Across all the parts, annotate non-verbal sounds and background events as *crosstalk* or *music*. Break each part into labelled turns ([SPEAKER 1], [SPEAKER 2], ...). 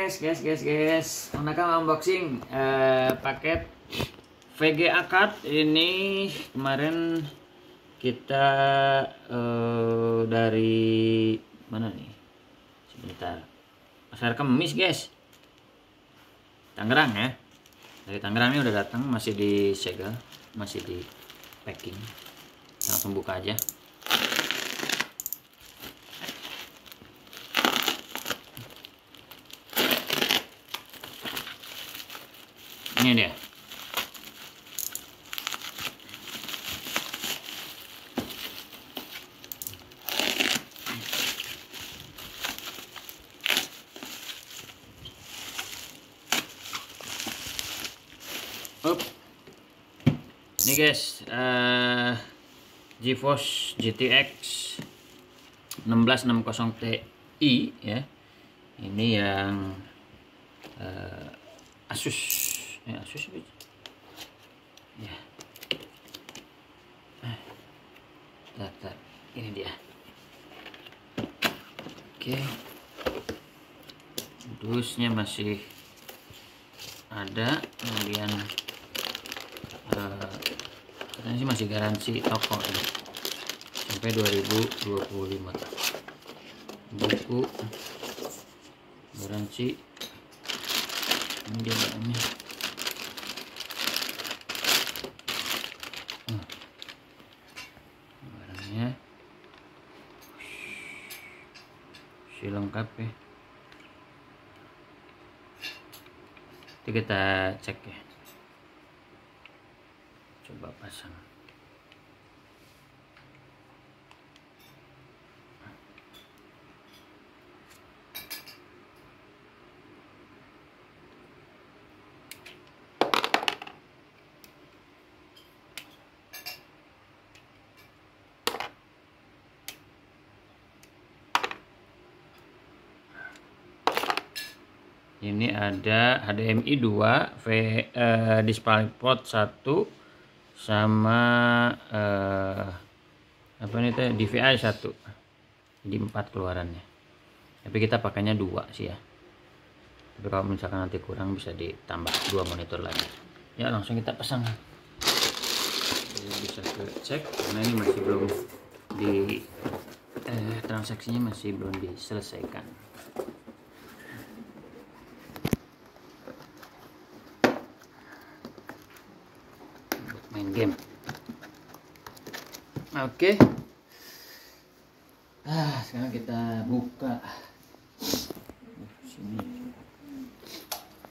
[SPEAKER 1] guys, guys, guys, guys. Onaka unboxing eh, paket VGA card ini kemarin kita eh, dari mana nih? Sebentar. Pasar Kemis, guys. Tangerang ya. Dari Tangerang ini udah datang, masih disegel, masih di packing. Langsung buka aja. Ini dia. Up. Ini guys, eh GeForce GTX 1660 Ti ya. Ini yang eh, Asus ya itu? ya. Eh, tar, tar. ini dia. Oke. Dusnya masih ada. Kemudian eh, katanya sih masih garansi toko ya. sampai 2025 buku. Garansi. Ini dia bahannya Hmm. barangnya ya Nanti kita cek ya. Coba pasang ini ada HDMI 2 V eh, DisplayPort 1 sama eh, apa ini teh? DVI 1 jadi empat keluarannya. Tapi kita pakainya dua sih ya. Tapi kalau misalkan nanti kurang bisa ditambah dua monitor lagi. Ya langsung kita pasang. Jadi bisa ke cek karena ini masih belum di eh, transaksinya masih belum diselesaikan main game. Oke. Ah sekarang kita buka sini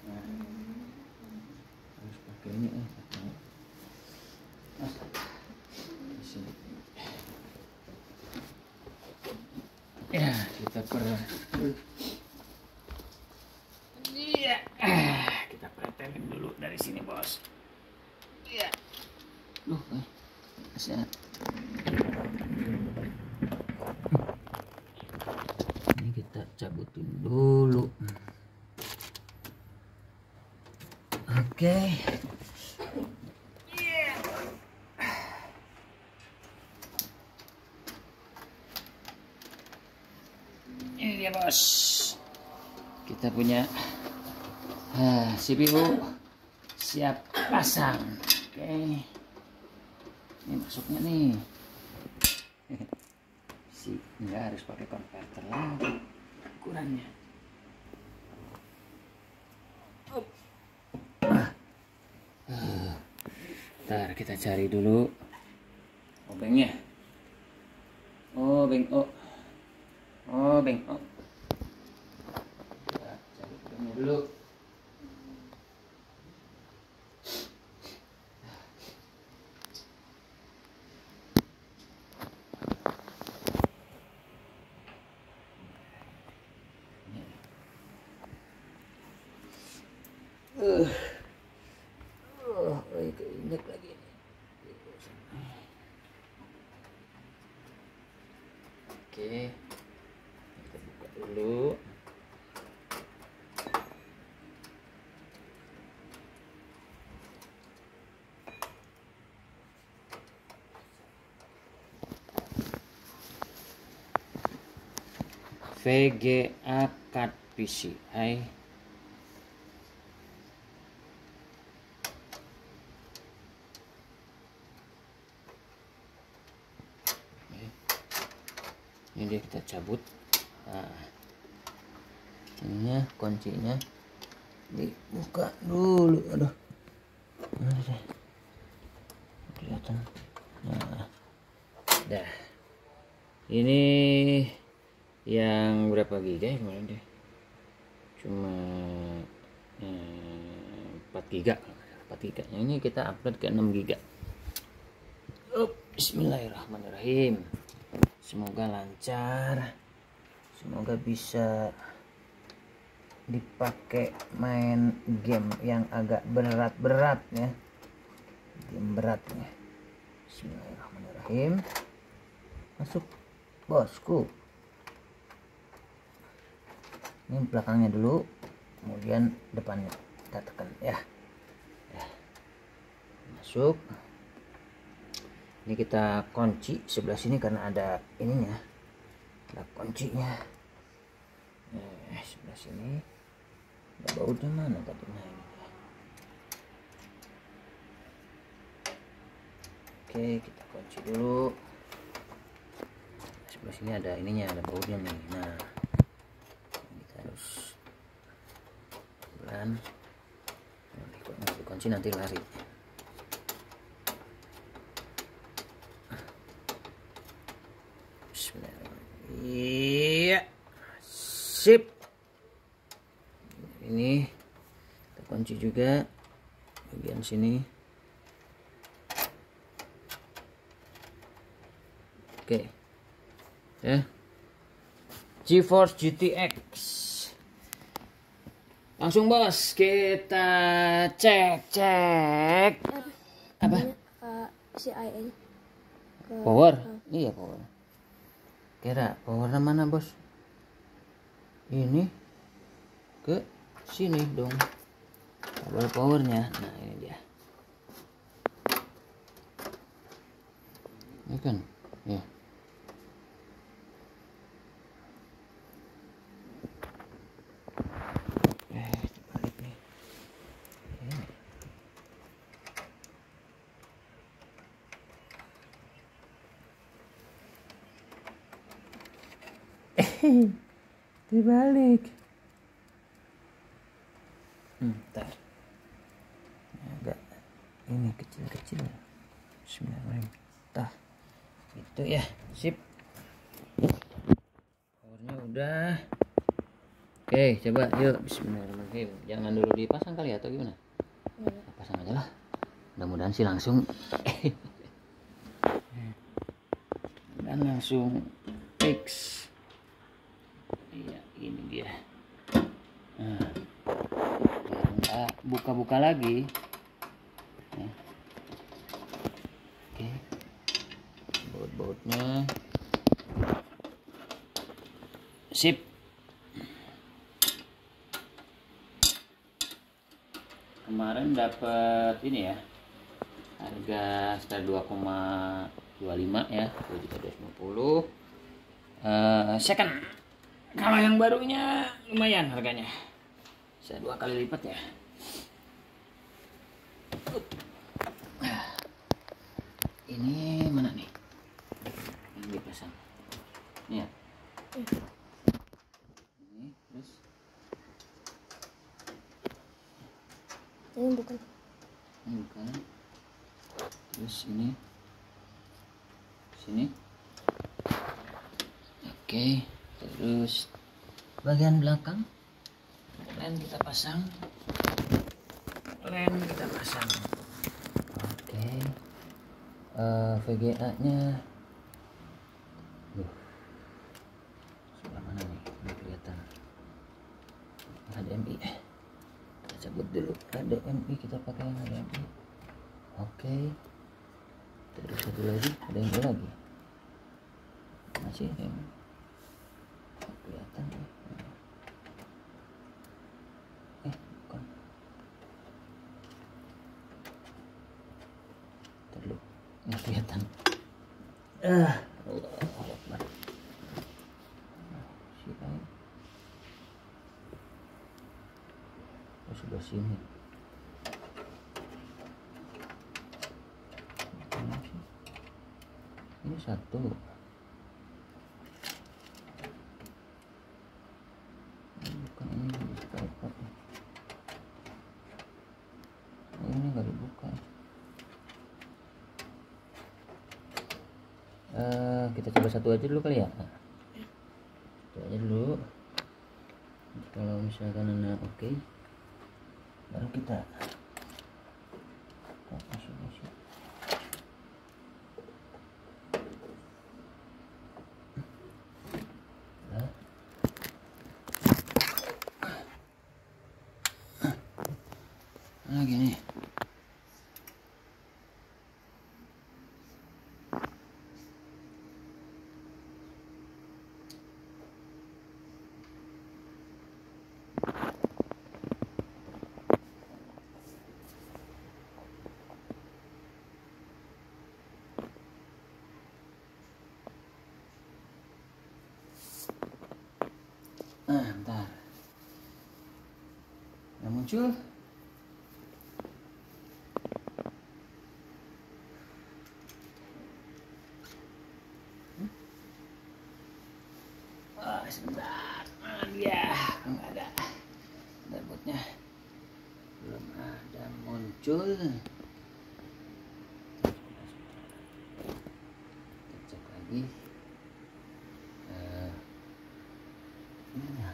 [SPEAKER 1] Nah, harus pakai ini eh pakai ah, di sini ya kita per iya Ah, kita pretelin dulu dari sini bos iya Duh, eh. Ini kita cabutin dulu. Oke. Ini dia bos. Kita punya ah, CPU siap pasang. Oke ini masuknya nih. *laughs* Si nggak harus pakai konverter lagi. Ukurannya. Ntar kita cari dulu. Obengnya oh beng oh. Oh beng oh VGA card PCI ini dia kita cabut. Nah, ininya kuncinya. Dibuka dulu aduh. Nah. Dah. Ini yang berapa giga ya kemarin deh cuma eh, 4 giga. 4 giga. Yang ini kita upload ke 6 giga. Up, Bismillahirrahmanirrahim. Semoga lancar. Semoga bisa dipakai main game yang agak berat-berat ya. Game beratnya. Bismillahirrahmanirrahim. Masuk bosku ini belakangnya dulu kemudian depannya. Kita tekan ya, ya. masuk. Ini kita kunci sebelah sini karena ada ininya. Ada kuncinya. Eh, sebelah sini. Ada bautnya mana tadi nah ini? Oke kita kunci dulu. Sebelah sini ada ininya ada bautnya nih. Nah kita harus nanti kunci nanti lari. Iya. Sip. Ini kunci juga. Bagian sini. Oke. Ya. GeForce GTX langsung bos. Kita cek cek. Apa?
[SPEAKER 2] CIN ke
[SPEAKER 1] power? Iya power. Kira powernya mana bos? Ini ke sini dong. Kabel powernya. Nah ini dia. Ini kan? Ya eh dibalik nih ini dibalik. Hmm, ntar agak ini kecil-kecil. Bismillahirrahmanirrahim. Tah itu ya sip. Powernya udah. Oke coba yuk. Bismillahirrahmanirrahim. Jangan dulu dipasang kali ya, atau gimana?
[SPEAKER 2] Iya.
[SPEAKER 1] pasang aja lah. Mudah-mudahan sih langsung. *laughs* Dan langsung fix ini dia. Nah, nggak buka-buka lagi. Ya. oke. Baut-bautnya. Sip. Kemarin dapat ini ya. Harga sekitar 2,25 ya. 2.250 eh second kalau yang barunya lumayan harganya. Saya dua kali lipat ya. Ini mana nih? Yang dipasang ini ya? Ini terus?
[SPEAKER 2] Ini bukan.
[SPEAKER 1] Ini bukan. Terus ini? Sini? Oke terus bagian belakang? Lem kita pasang. Lem kita pasang. Oke. Eh, VGA nya Duh. sebelah mana nih? Ini kelihatan. HDMI kita cabut dulu. HDMI kita pakai yang HDMI oke. Terus satu lagi. HDMI lagi? Masih? Yang ini satu. Ini oh, eh, kita coba satu aja dulu kali ya? ya. Satu aja dulu. Kalau misalkan anak oke okay, baru kita Ah, gini. Ah, bentar. Yang muncul. Hmm? Ah, sebentar. Ah, dia belum ada. Darbotnya belum ada muncul. Kita cek lagi. Eh, Mana?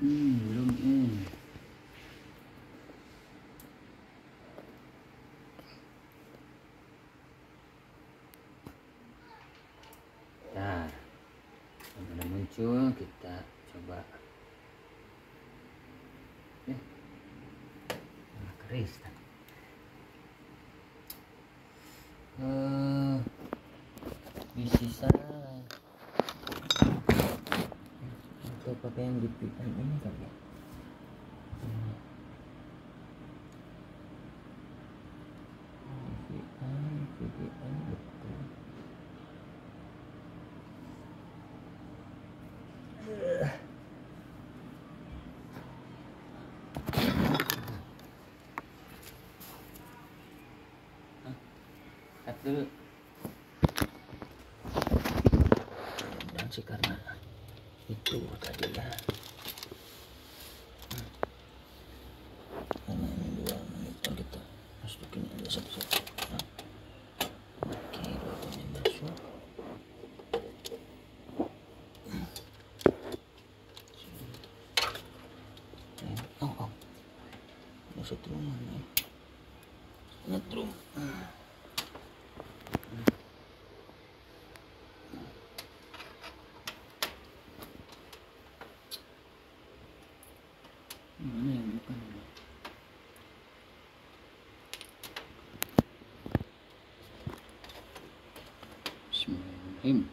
[SPEAKER 1] Hmm, belum. Nah, sudah muncul, kita coba. Eh, malah keris tadi. Eh, bisa salah. Atau pakai yang VPN ini kali ya? Dulu. Dan sih karena itu tadi ya. Hmm. Karena ini dua menit kan kita masukin aja satu-satu. Nah. Hmm. Sini. Oh, oh. Nyetrum. Hmm. Mana yang bukan ini? Bismillahirrahmanirrahim.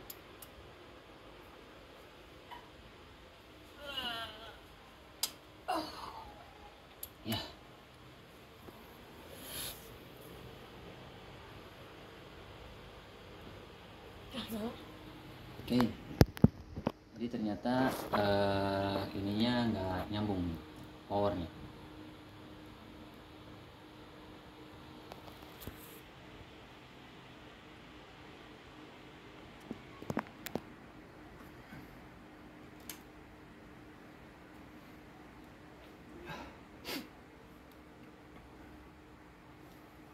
[SPEAKER 1] Ya, oke. Jadi ternyata eh, ininya nggak nyambung powernya.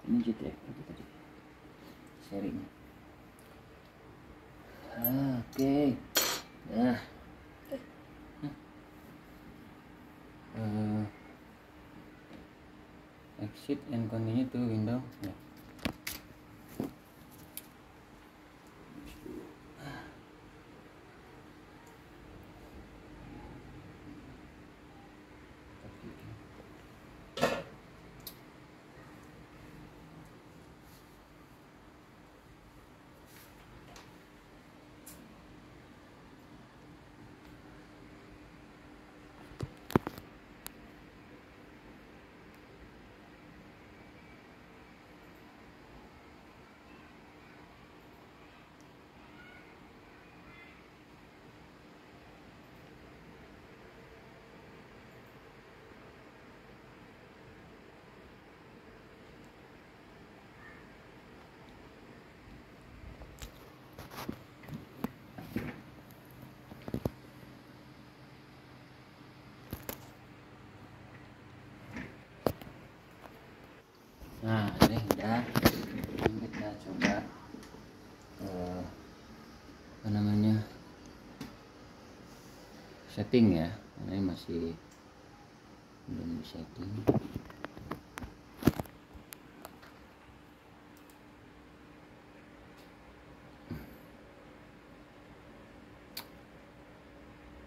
[SPEAKER 1] Ini JTF itu tadi serinya. Ah, nah. Eh, exit and continue to window. Ya. Setting ya ini masih belum di setting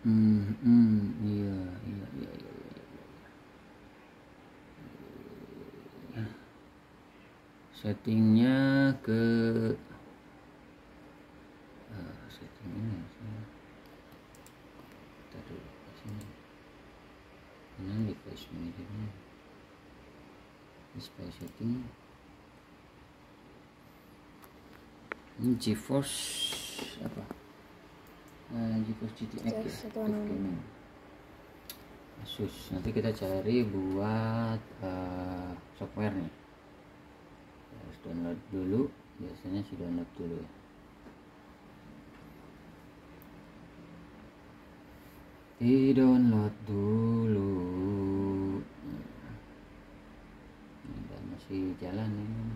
[SPEAKER 1] Hmm, hmm, iya, iya, iya, iya, iya. iya. Settingnya ke Ah, setting ini sini. Kita dulu ke sini. Ini device manager display setting. Ini GeForce apa? Uh, GeForce GTX ya. Gaming. Asus. Nanti kita cari buat uh, softwarenya. Harus download dulu. Biasanya sih download dulu ya. di download dulu 点亮
[SPEAKER 2] 你。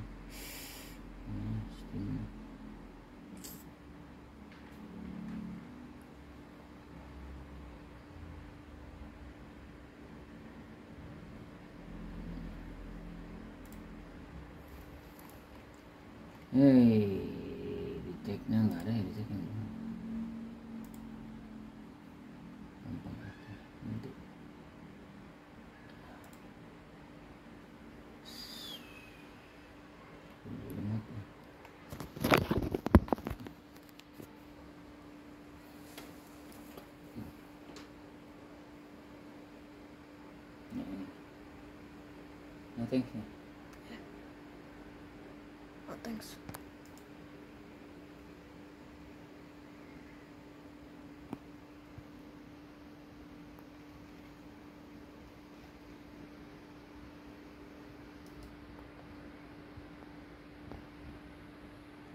[SPEAKER 2] Thanks.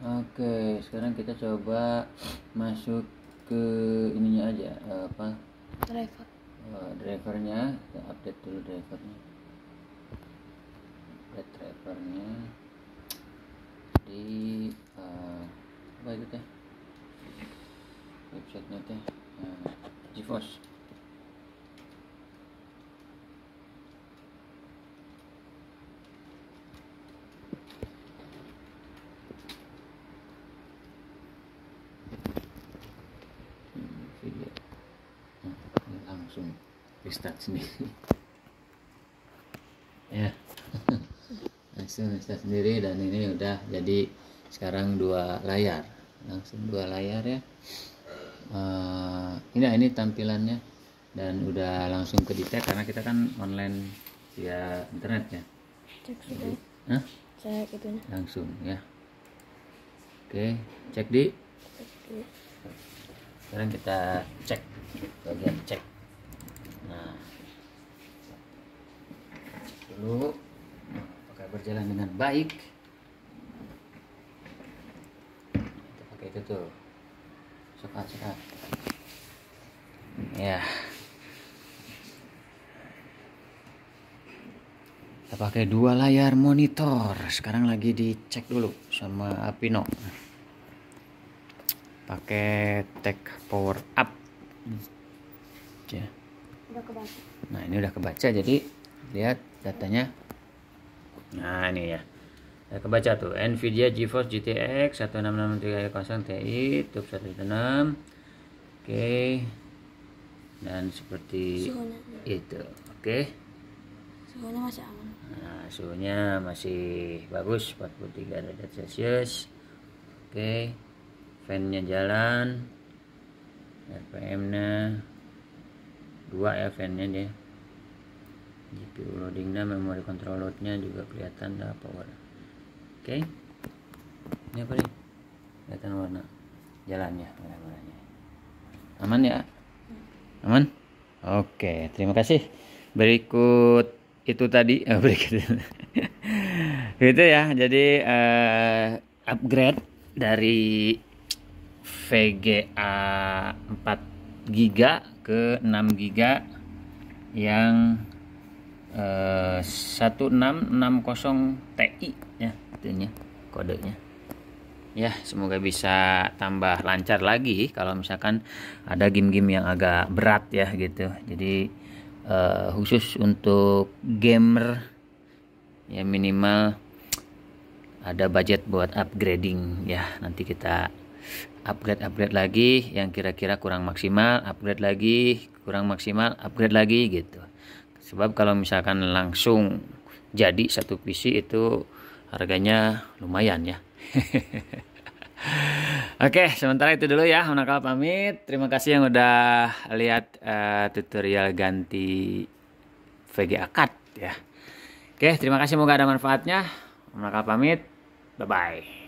[SPEAKER 1] Oke, sekarang kita coba masuk ke ininya aja eh, apa
[SPEAKER 2] Driver.
[SPEAKER 1] eh, drivernya kita update dulu drivernya update drivernya di eh, apa itu teh? Websitenya teh eh, GeForce Hmm, video Nah, ini langsung *laughs* restart sendiri ya sendiri dan ini udah jadi sekarang dua layar. Langsung dua layar ya. Eh, ini ini tampilannya. Dan udah langsung ke detect karena kita kan online via internet ya.
[SPEAKER 2] Cek sudah.
[SPEAKER 1] Hah?
[SPEAKER 2] Cek itunya.
[SPEAKER 1] langsung ya. Oke cek di. Sekarang kita cek. Bagian cek. Nah cek dulu berjalan dengan baik. Kita pakai itu tuh. Sekat sekat. Ya. Kita pakai dua layar monitor. Sekarang lagi dicek dulu sama Apino. Pakai tech power up. Ya. Nah ini udah kebaca jadi lihat datanya nah ini ya udah kebaca tuh Nvidia GeForce GTX 166330 Ti tube 1.6 oke dan seperti
[SPEAKER 2] Suhunya.
[SPEAKER 1] itu oke
[SPEAKER 2] Suhunya masih aman.
[SPEAKER 1] Nah, suhunya masih bagus 43 derajat Celcius. Oke. Fan-nya jalan. RPM-nya 2 ya fan-nya dia. GPU loading-nya, memori control load-nya juga kelihatan dah power. Oke. Ini apa nih? Kelihatan warna jalannya, warna-warnanya. Aman ya? Aman? Oke, terima kasih. Berikut itu tadi eh, *laughs* berikut itu ya. Jadi eh, upgrade dari VGA 4 GB ke 6 GB yang eh, 1660 Ti itunya kodenya. Ya semoga bisa tambah lancar lagi kalau misalkan ada game-game yang agak berat ya gitu. Jadi uh, khusus untuk gamer ya minimal ada budget buat upgrading ya. Nanti kita upgrade upgrade lagi yang kira-kira kurang maksimal upgrade lagi kurang maksimal upgrade lagi gitu sebab kalau misalkan langsung jadi satu PC itu harganya lumayan ya *laughs* Oke, sementara itu dulu ya. Nakal pamit. Terima kasih yang udah lihat uh, tutorial ganti VGA card ya. Oke, terima kasih semoga ada manfaatnya. Nakal pamit. Bye bye.